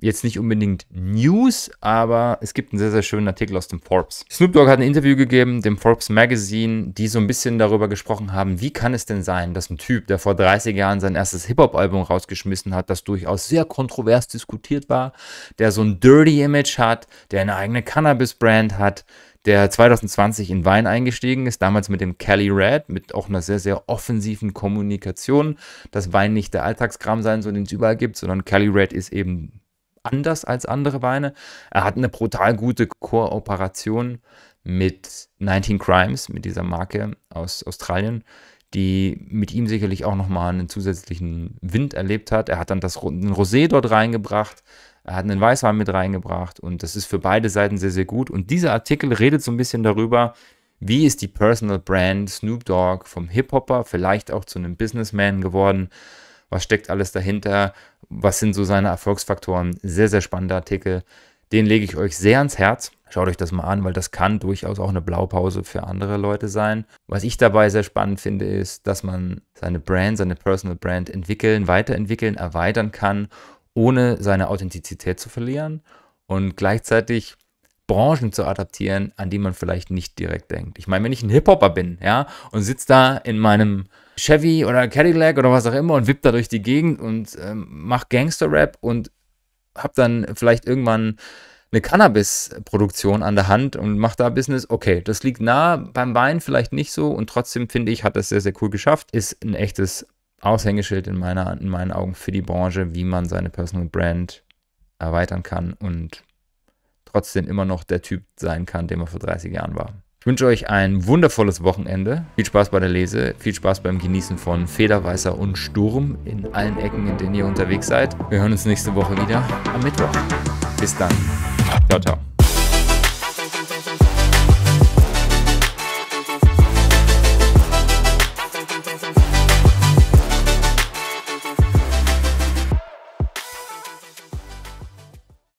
jetzt nicht unbedingt News, aber es gibt einen sehr, sehr schönen Artikel aus dem Forbes. Snoop Dogg hat ein Interview gegeben, dem Forbes Magazine, die so ein bisschen darüber gesprochen haben, wie kann es denn sein, dass ein Typ, der vor 30 Jahren sein erstes Hip-Hop-Album rausgeschmissen hat, das durchaus sehr kontrovers diskutiert war, der so ein Dirty Image hat, der eine eigene Cannabis-Brand hat, der 2020 in Wein eingestiegen ist, damals mit dem Cali Red, mit auch einer sehr, sehr offensiven Kommunikation, dass Wein nicht der Alltagskram sein soll, den es überall gibt, sondern Cali Red ist eben anders als andere Weine. Er hat eine brutal gute Kooperation mit 19 Crimes, mit dieser Marke aus Australien, die mit ihm sicherlich auch nochmal einen zusätzlichen Wind erlebt hat. Er hat dann das einen Rosé dort reingebracht, er hat einen Weißwein mit reingebracht und das ist für beide Seiten sehr, sehr gut. Und dieser Artikel redet so ein bisschen darüber, wie ist die Personal Brand Snoop Dogg vom Hip-Hopper vielleicht auch zu einem Businessman geworden was steckt alles dahinter, was sind so seine Erfolgsfaktoren. Sehr, sehr spannender Artikel. Den lege ich euch sehr ans Herz. Schaut euch das mal an, weil das kann durchaus auch eine Blaupause für andere Leute sein. Was ich dabei sehr spannend finde, ist, dass man seine Brand, seine Personal Brand entwickeln, weiterentwickeln, erweitern kann, ohne seine Authentizität zu verlieren und gleichzeitig Branchen zu adaptieren, an die man vielleicht nicht direkt denkt. Ich meine, wenn ich ein Hip-Hopper bin, ja, und sitze da in meinem Chevy oder Cadillac oder was auch immer und wippt da durch die Gegend und ähm, macht Gangster-Rap und hab dann vielleicht irgendwann eine Cannabis-Produktion an der Hand und macht da Business. Okay, das liegt nah beim Wein vielleicht nicht so und trotzdem finde ich, hat das sehr, sehr cool geschafft. Ist ein echtes Aushängeschild in, meiner, in meinen Augen für die Branche, wie man seine Personal Brand erweitern kann und trotzdem immer noch der Typ sein kann, der man vor 30 Jahren war. Ich wünsche euch ein wundervolles Wochenende. Viel Spaß bei der Lese, viel Spaß beim Genießen von Federweißer und Sturm in allen Ecken, in denen ihr unterwegs seid. Wir hören uns nächste Woche wieder am Mittwoch. Bis dann. Ciao, ciao.